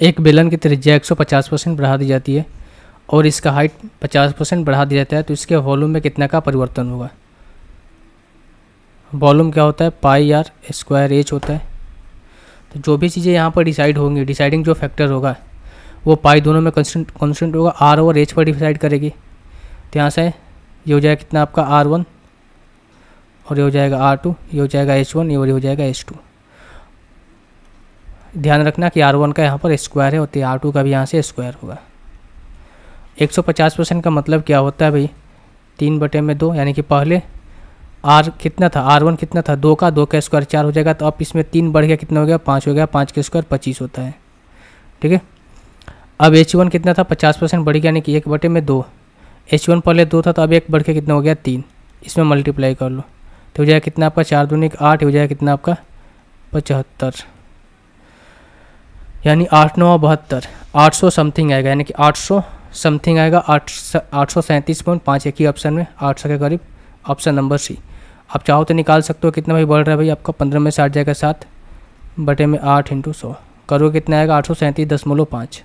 एक बेलन की त्रिज्या 150 परसेंट बढ़ा दी जाती है और इसका हाइट 50 परसेंट बढ़ा दिया जाता है तो इसके वॉल्यूम में कितना का परिवर्तन होगा? वॉल्यूम क्या होता है? पाई आर स्क्वायर एच होता है। तो जो भी चीज़ें यहाँ पर डिसाइड होंगी डिसाइडिंग जो फैक्टर होगा, वो पाई दोनों में कॉन्स्टेंट कॉन्स्टेंट होगा आर और एच पर डिसाइड करेगी। तो यहाँ से ये हो जाएगा कितना आपका? आर वन और ये हो जाएगा आर टू ये हो जाएगा एच वन ये हो जाएगा एच टू ध्यान रखना कि आर वन का यहाँ पर स्क्वायर है और आर टू का भी यहाँ से स्क्वायर होगा 150 परसेंट का मतलब क्या होता है भाई? तीन बटे में दो, यानी कि पहले आर कितना था? आर वन कितना था? दो का दो का स्क्वायर चार हो जाएगा तो अब इसमें तीन बढ़ गया, कितना हो गया? पाँच हो गया, पाँच का स्क्वायर पच्चीस होता है। ठीक है? अब एच वन कितना था? पचास परसेंट बढ़ गया, यानी कि एक बटे में दो। एच वन पहले दो था तो अब एक बढ़ के कितना हो गया? तीन। इसमें मल्टीप्लाई कर लो। तो हो जाएगा कितना आपका? चार दूनिक आठ, हो जाएगा कितना आपका? पचहत्तर। यानी आठ नौ बहत्तर, आठ सौ समथिंग आएगा, यानी कि आठ सौ समथिंग आएगा, आठ आठ सौ सैंतीस पॉइंट पाँच एक ही ऑप्शन में, आठ सौ के करीब ऑप्शन नंबर सी आप चाहो तो निकाल सकते हो, कितना भाई बढ़ रहा है भाई, आपका पंद्रह में से आठ जाएगा सात, बटे में आठ इंटू सौ। करोगे कितना आएगा? आठ सौ सैंतीस दशमलव पाँच।